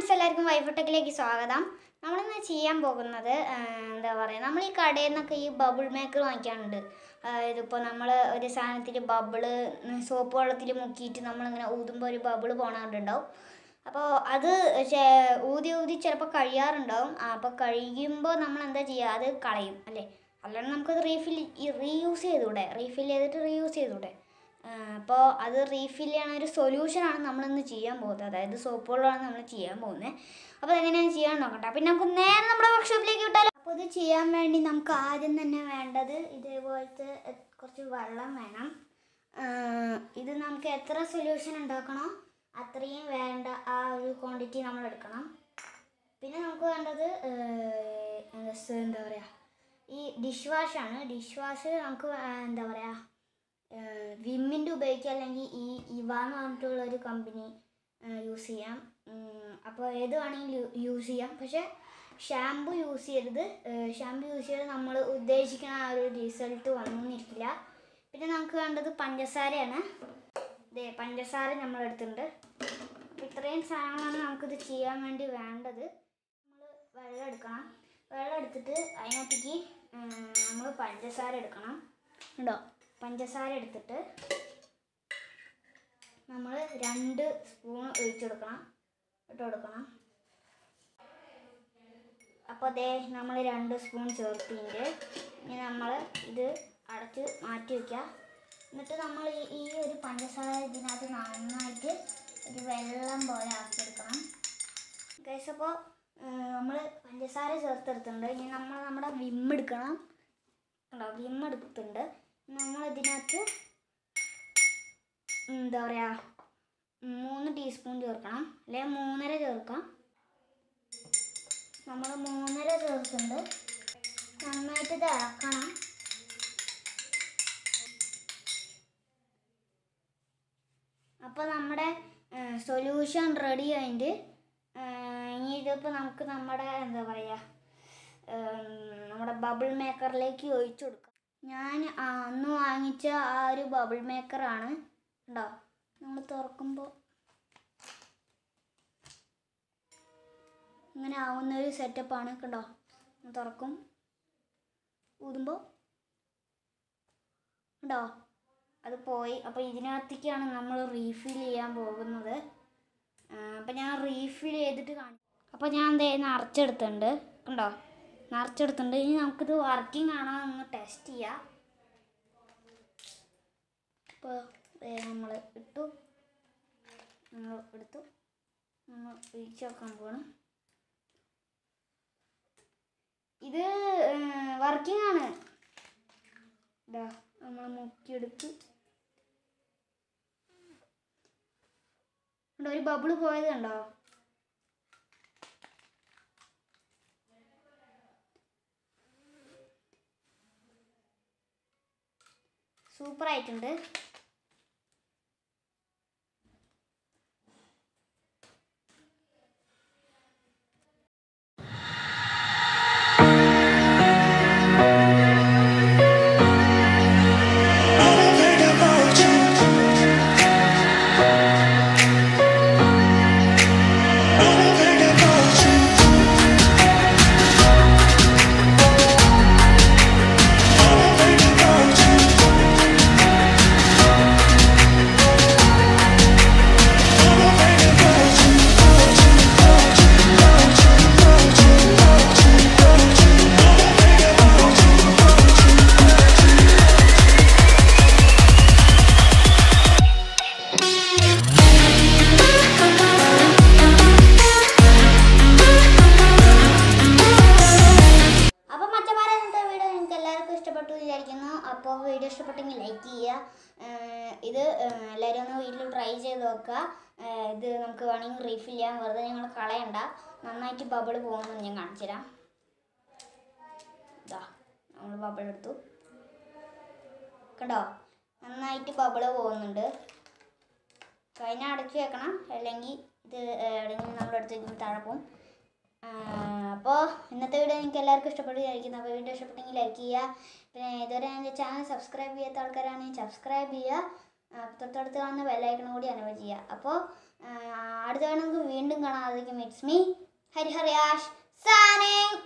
Friends എല്ലാവർക്കും വൈഫുട്ടക്കിലേക്ക് സ്വാഗതം. നമ്മളിന്ന് ചെയ്യാൻ പോകുന്നത് എന്താ പറയുക നമ്മൾ ഈ കടയിൽ നിന്നൊക്കെ ഈ ബബിൾ മേക്കർ വാങ്ങിക്കാറുണ്ട്. ഇതിപ്പോൾ നമ്മൾ ഒരു സാധനത്തിൽ ബബിൾ സോപ്പ് വെള്ളത്തിൽ മുക്കിയിട്ട് നമ്മളിങ്ങനെ ഊതുമ്പോൾ ഒരു ബബിൾ പോണാറുണ്ടാവും അപ്പോൾ അത് ഊതി ഊതി ചിലപ്പോൾ കഴിയാറുണ്ടാവും. അപ്പോൾ കഴിയുമ്പോൾ നമ്മൾ എന്താ ചെയ്യുക അത് കളയും അല്ലേ? അല്ലാണ്ട് നമുക്കത് റീഫിൽ റീയൂസ് ചെയ്തുകൂടെ റീഫിൽ ചെയ്തിട്ട് റീയൂസ് ചെയ്തൂടെ? അപ്പോൾ അത് റീഫിൽ ചെയ്യണ ഒരു സൊല്യൂഷനാണ് നമ്മളിന്ന് ചെയ്യാൻ പോകുന്നത്. അതായത് സോപ്പ് വെള്ളമാണ് നമ്മൾ ചെയ്യാൻ പോകുന്നത്. അപ്പോൾ അതെങ്ങനെയാണ് ചെയ്യാൻ നോക്കട്ടെ. പിന്നെ നമുക്ക് നേരെ നമ്മുടെ വർക്ക്ഷോപ്പിലേക്ക് വിട്ടാലോ? അപ്പോൾ ഇത് ചെയ്യാൻ വേണ്ടി നമുക്ക് ആദ്യം തന്നെ വേണ്ടത് ഇതേപോലത്തെ കുറച്ച് വെള്ളം വേണം. ഇത് നമുക്ക് എത്ര സൊല്യൂഷൻ ഉണ്ടാക്കണോ അത്രയും വേണ്ട ആ ഒരു ക്വാണ്ടിറ്റി നമ്മൾ എടുക്കണം. പിന്നെ നമുക്ക് വേണ്ടത് എന്താ പറയുക ഈ ഡിഷ് വാഷാണ് ഡിഷ് വാഷ് നമുക്ക് എന്താ പറയുക വിമ്മിന്റെ ഉപയോഗിക്കുക അല്ലെങ്കിൽ ഈ ഇവ എന്ന് പറഞ്ഞിട്ടുള്ള ഒരു കമ്പനി യൂസ് ചെയ്യാം. അപ്പോൾ ഏത് വേണമെങ്കിലും യൂസ് ചെയ്യാം. പക്ഷേ ഷാമ്പു യൂസ് ചെയ്യരുത്. ഷാമ്പു യൂസ് ചെയ്ത് നമ്മൾ ഉദ്ദേശിക്കുന്ന ആ ഒരു റിസൾട്ട് വന്നിരിക്കില്ല. പിന്നെ നമുക്ക് വേണ്ടത് പഞ്ചസാരയാണ്. ഇതേ പഞ്ചസാര നമ്മൾ എടുത്തിട്ടുണ്ട്. ഇത്രയും സാധനങ്ങളാണ് നമുക്കിത് ചെയ്യാൻ വേണ്ടി വേണ്ടത്. നമ്മൾ വെള്ളം എടുക്കണം. വെള്ളം എടുത്തിട്ട് അതിനകത്തേക്ക് നമ്മൾ പഞ്ചസാര എടുക്കണം. ഉണ്ടോ? പഞ്ചസാര എടുത്തിട്ട് നമ്മൾ രണ്ട് സ്പൂൺ ഒഴിച്ചെടുക്കണം ഇട്ട് കൊടുക്കണം. അപ്പോൾ അതേ നമ്മൾ രണ്ട് സ്പൂൺ ചേർത്തിന്റെ ഇനി നമ്മൾ ഇത് അടച്ച് മാറ്റി വയ്ക്കുക. എന്നിട്ട് നമ്മൾ ഈ ഒരു പഞ്ചസാര ഇതിനകത്ത് നന്നായിട്ട് ഒരു വെള്ളം പോലെ ആക്കിയെടുക്കണം. ഗൈസ് അപ്പോൾ നമ്മൾ പഞ്ചസാര ചേർത്തെടുത്തിട്ടുണ്ട്. ഇനി നമ്മൾ നമ്മുടെ വിം എടുക്കണം. വിം നമ്മൾ ഇതിനകത്ത് എന്താ പറയുക മൂന്ന് ടീസ്പൂൺ ചേർക്കണം അല്ലെങ്കിൽ മൂന്നര ചേർക്കാം. നമ്മൾ മൂന്നര ചേർക്കുന്നുണ്ട് നന്നായിട്ട് ഇളക്കണം അപ്പോൾ നമ്മുടെ സൊല്യൂഷൻ റെഡി ആയിട്ട് ഇനി ഇതിപ്പോൾ നമുക്ക് നമ്മുടെ എന്താ പറയുക നമ്മുടെ ബബിൾ മേക്കറിലേക്ക് ഒഴിച്ചു കൊടുക്കാം. ഞാൻ അന്ന് വാങ്ങിച്ച ആ ഒരു ബബിൾ മേക്കറാണ് ഉണ്ടോ നമ്മൾ തുറക്കുമ്പോൾ ഇങ്ങനെ ആവുന്ന ഒരു സെറ്റപ്പാണ് കണ്ടോ തുറക്കും. ഊതുമ്പോൾ ഉണ്ടോ അത് പോയി. അപ്പോൾ ഇതിനകത്തേക്കാണ് നമ്മൾ റീഫിൽ ചെയ്യാൻ പോകുന്നത്. അപ്പോൾ ഞാൻ റീഫിൽ ചെയ്തിട്ട് കാണിക്കും. അപ്പോൾ ഞാൻ ദേ നിറച്ചെടുത്തിട്ടുണ്ട് കണ്ടോ? നിറച്ചെടുത്തിട്ടുണ്ട് ഇനി നമുക്കിത് വർക്കിംഗ് ആണോ എന്ന് ടെസ്റ്റ് ചെയ്യാം. ഇപ്പോൾ നമ്മൾ ഇട്ടു. നമ്മൾ എടുത്തു. നമ്മൾ ഒഴിച്ച് വെക്കാൻ പോകണം ഇത് വർക്കിംഗ് ആണ്. ഇതാ നമ്മൾ മുക്കിയെടുത്ത്. ഒരു ബബിൾ പോയത് കണ്ടോ? സൂപ്പർ അപ്പോൾ വീഡിയോ ഇഷ്ടപ്പെട്ടെങ്കിൽ ലൈക്ക് ചെയ്യുക. ഇത് എല്ലാവരും ഒന്ന് വീട്ടിൽ ട്രൈ ചെയ്ത് നോക്കുക. ഇത് നമുക്ക് വേണമെങ്കിൽ റീഫിൽ ചെയ്യാം. വെറുതെ ഞങ്ങൾ കളയണ്ട. നന്നായിട്ട് ബബിൾ പോകുമെന്ന് ഞാൻ കാണിച്ചു തരാം. ഇതാ നമ്മൾ ബബിൾ എടുത്തു. കണ്ടോ? നന്നായിട്ട് ബബിൾ പോകുന്നുണ്ട്. കഴിഞ്ഞ അടച്ചു വെക്കണം. അല്ലെങ്കിൽ ഇത് എവിടെയെങ്കിലും നമ്മൾ എടുത്ത് വയ്ക്കുമ്പോൾ താഴെ പോകും. അപ്പോൾ ഇന്നത്തെ വീഡിയോ നിങ്ങൾക്ക് എല്ലാവർക്കും ഇഷ്ടപ്പെട്ടു വിചാരിക്കുന്നു. അപ്പോൾ വീഡിയോ ഇഷ്ടപ്പെട്ടെങ്കിൽ ലൈക്ക് ചെയ്യുക. പിന്നെ ഇതുവരെ എന്റെ ചാനൽ സബ്സ്ക്രൈബ് ചെയ്യാത്ത ആൾക്കാരാണെങ്കിൽ സബ്സ്ക്രൈബ് ചെയ്യുക. തൊട്ടടുത്ത് കാണുന്ന ബെല്ലൈക്കണം കൂടി അനവ ചെയ്യുക. അപ്പോൾ അടുത്ത വേണമെങ്കിൽ വീണ്ടും കാണാം. അത് എല്ലാവർക്കും ഇറ്റ്സ് മീ ഹരിഹറിയാഷ് സാനിങ്